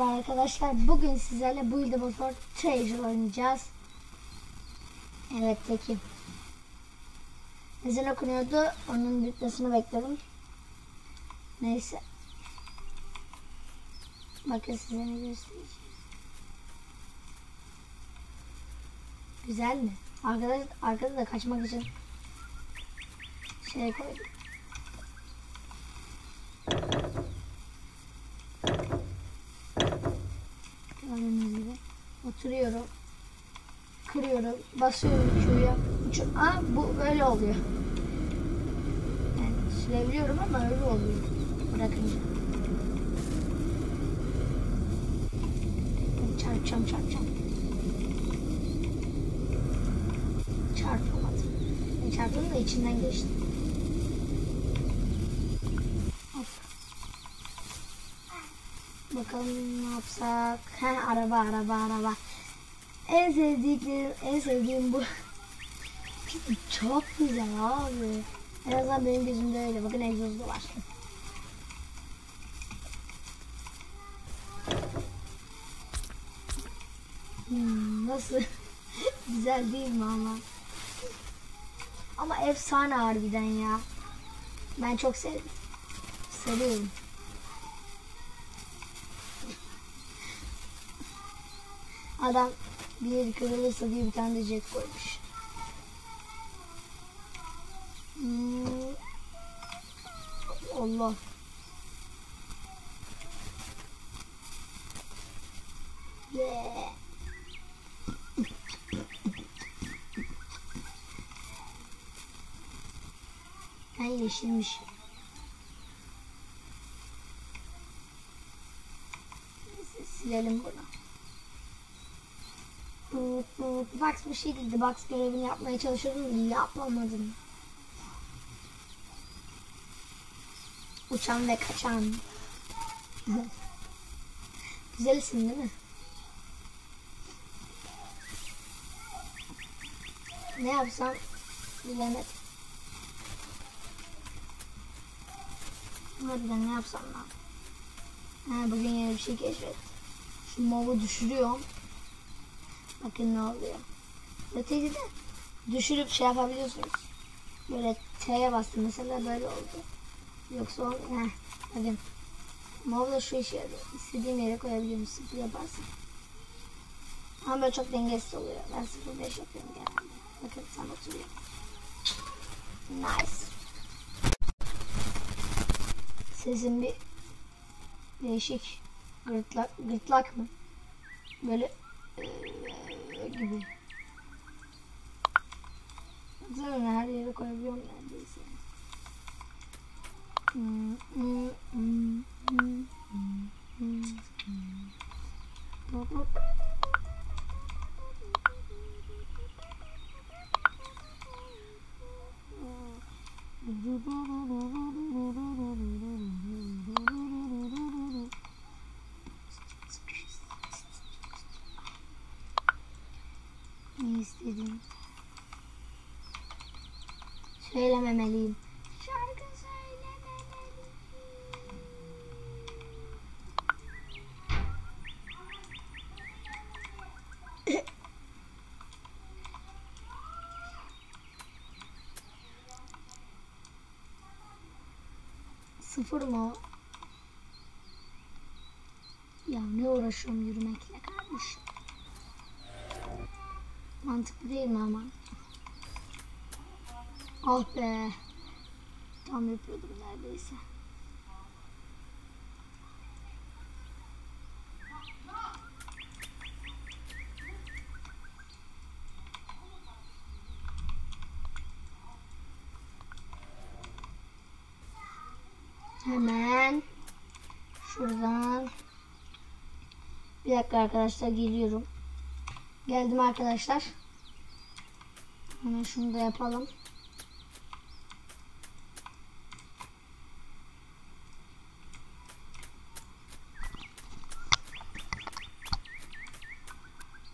Merhaba arkadaşlar. Bugün sizlerle Build the Bosfor Treasure oynayacağız. Evet peki. Ezan okunuyordu. Onun bitmesini bekledim. Neyse. Bakın size ne göstereceğim. Güzel mi? Arkada, arkada da kaçmak için şey koydum. Oturuyorum. Kırıyorum. Basıyorum Q'ya. Uçur. Aa bu böyle oluyor. Yani silebiliyorum ama öyle oluyor. Bırakınca. Çarpacağım çarpacağım. Çarpamadım. E, çarptım da içinden geçti. Hop. Bakalım ne yapsak. Ha araba araba araba. En sevdiklerim en sevdiğim bu. Çok güzel abi. En azından benim gözümde öyle. Bakın egzozlu var. Hmm, nasıl? güzel değil mi ama? Ama efsane harbiden ya. Ben çok sevdim. Seviyorum. Adam bir yeri kırılırsa diye bir tane de jet koymuş. Hmm. Allah. Yeah. Ben yeşilmiş. Neyse, Silelim bunu. Box bir şey değildi. Box görevini yapmaya çalışıyordum. Yapamadım. Uçan ve kaçan. Güzel isim değil mi? Ne yapsam bilemedim. Harbiden ne yapsam lan? Ha, bugün yeni bir şey keşfettim. Şu movu düşürüyorum. Bakın ne oluyor. Öteki de düşürüp şey yapabiliyorsunuz. Böyle T'ye bastım mesela böyle oldu. Yoksa o, heh, bakın. Da şu işe yarıyor. İstediğim yere koyabiliyorum. Sıfır yaparsın. Ama böyle çok dengesiz oluyor. Ben 0.5 yapıyorum genelde. Bakın sen oturuyor. Nice. Sesim bir değişik. Gırtlak, gırtlak mı? Böyle ee, gibi. Baksana her yere koyabiliyorum neredeyse. Hmm, hmm, hmm, hmm, hmm, hmm. Hop, hop. Ne Sıfır mı? Ya ne uğraşıyorum yürümekle kardeşim. Mantıklı değil mi ama? Ah be. Tam yapıyordum neredeyse. Hemen şuradan bir dakika arkadaşlar geliyorum. Geldim arkadaşlar. Hemen şunu da yapalım.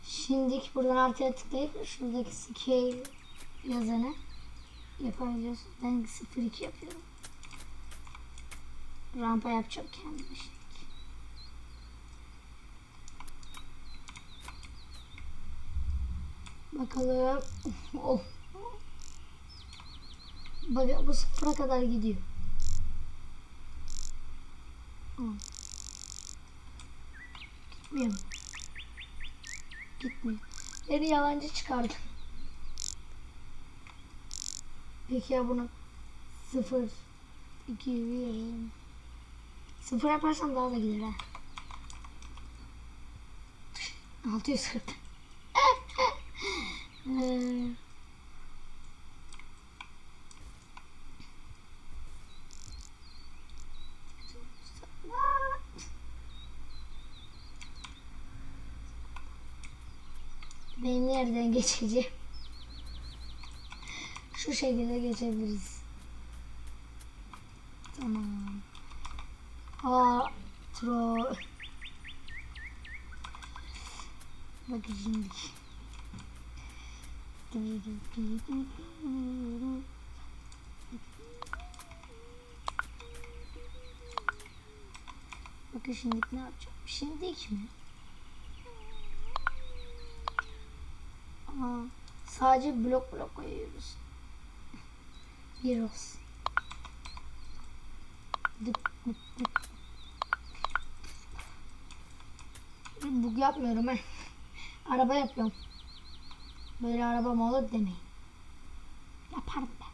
Şimdilik buradan artıya tıklayıp şuradaki scale yazanı yapabiliyoruz. Ben 02 yapıyorum. Rampa yapacağım kendime şimdi. Bakalım. Oh. Bak bu sıfıra kadar gidiyor. Hmm. Gitmiyor mu? Gitmiyor. Beni yalancı çıkardı. Peki ya bunu sıfır iki bir sıfır yaparsam daha da gider ha. 640. Ee, Ben nereden geçeceğim? Şu şekilde geçebiliriz. Tamam. Aa, tro. Bakın şimdi. Bakın şimdi ne yapacağım? Şimdilik mi? Aa, sadece blok blok koyuyoruz. Bir olsun. Bir bug yapmıyorum ben. Araba yapıyorum. Böyle araba mı olur demeyin. Yaparım ben.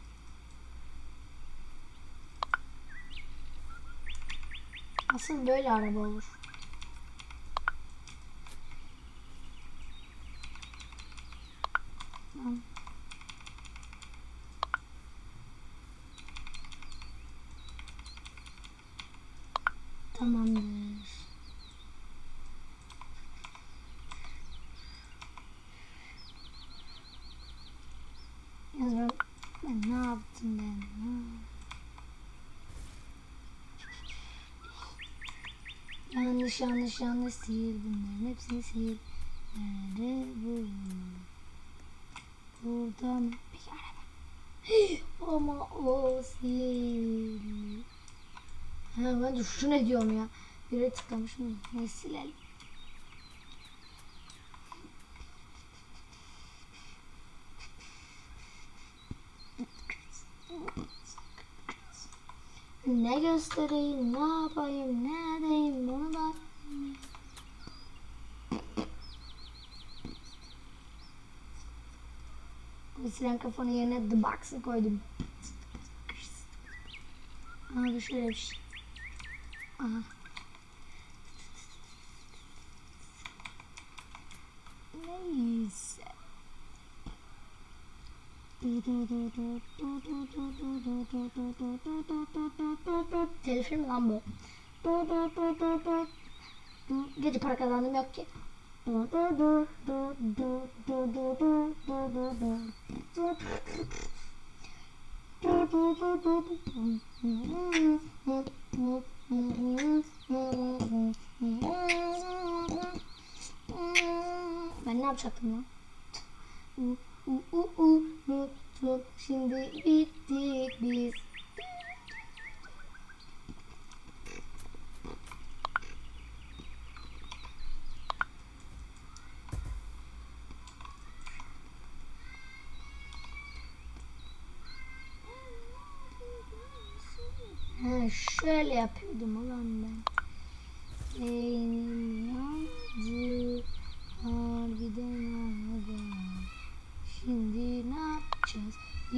Asıl böyle araba olur. Tamam. Tamamdır. Yalnız ben, ben ne yaptım ben? Ha. Yanlış yanlış yanlış sihir bunların hepsini sihir. Nerede bu? Burada mı? Peki araba. Ama o sihir. Ha ben de şu ne diyorum ya. Bire tıklamışım. Ne silelim. Ne göstereyim, ne yapayım, ne edeyim bunu da Bu siren kafanın yerine The Box'ı koydum. Aha şöyle bir şey. Aha. Neyse. Telefon mi lan bu? Gece para kazandım yok ki. Ben ne yapacaktım lan? U, u, u, u, unuttum. Şimdi bittik biz.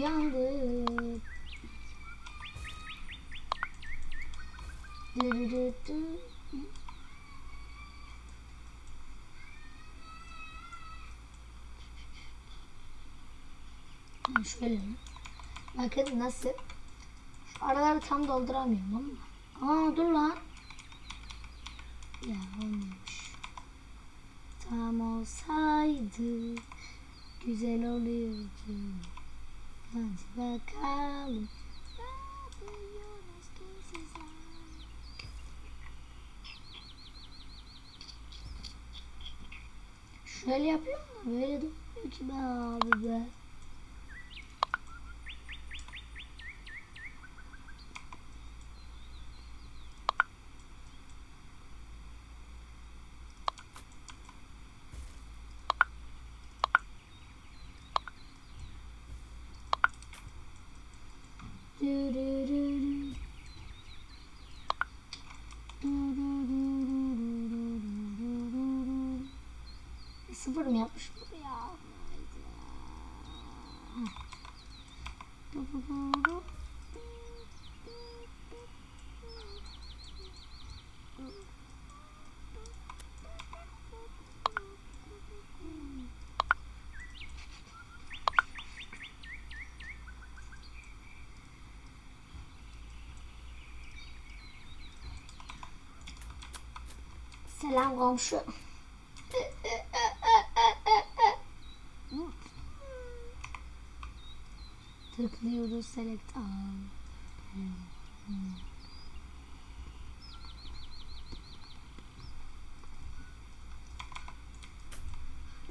Ha, Şöyle? Bakın nasıl? Şu araları tam dolduramıyorum ama. Aa dur lan. Ya olmamış. Tam olsaydı güzel oluyordu. Hadi bakalım. Ne yapıyoruz ki sizler? Şöyle yapıyor mu? Böyle de olmuyor ki be abi be. Sıfır mı yapmış bu ya? Selam komşu. Tıklıyoruz select al.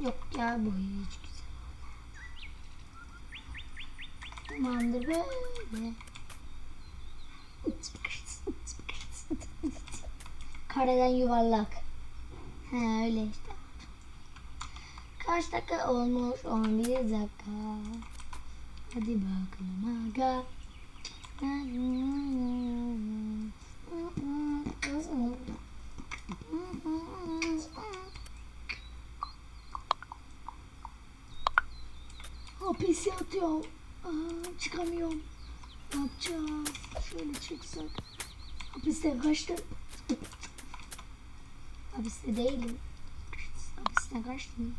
Yok ya bu hiç güzel. Tamamdır böyle. Kareden yuvarlak. He öyle işte. Kaç dakika olmuş? 11 dakika. Hadi bakalım aga. Hapis yatıyor. Aa, çıkamıyorum. Ne yapacağız? Şöyle çıksak. Hapisten kaçtım. Hapiste değilim. Hapisten kaçtım.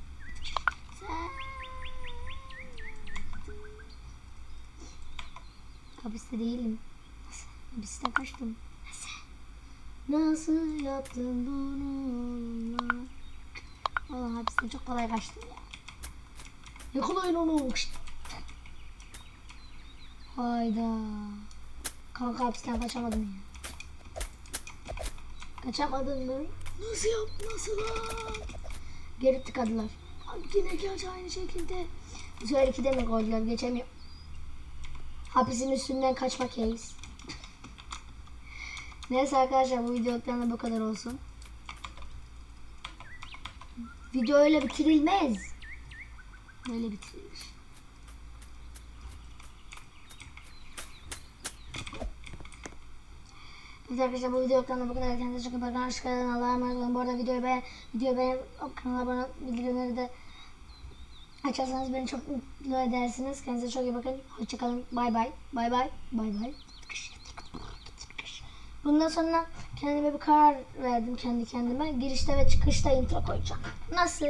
Sen... Hapiste değilim. Nasıl? Hapisten kaçtım. Nasıl? Nasıl yaptın bunu? Valla hapisten çok kolay kaçtım ya. Yakalayın onu. Hayda. Kanka hapisten kaçamadım ya. Kaçamadın mı? Nasıl yap? Nasıl lan? Geri tıkadılar. Abi yine gerçi aynı şekilde. Bu sefer iki de mi koydular? Geçemiyor. Hapisin üstünden kaçma case. Neyse arkadaşlar bu videodan bu kadar olsun. Video öyle bitirilmez. Böyle bitirilir. Evet arkadaşlar bu videodan bu kadar. Kendinize çok iyi bakın. Hoşçakalın. Allah'a emanet olun. Bu arada videoyu beğen, videoyu beğen, kanala abone bildirimleri de açarsanız beni çok mutlu edersiniz. Kendinize çok iyi bakın. Hoşçakalın. Bay bay. Bay bay. Bay bay. Bundan sonra kendime bir karar verdim kendi kendime. Girişte ve çıkışta intro koyacağım. Nasıl?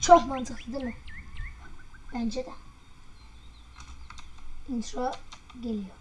Çok mantıklı değil mi? Bence de. Intro geliyor.